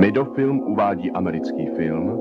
Midofilm uvádí americký film.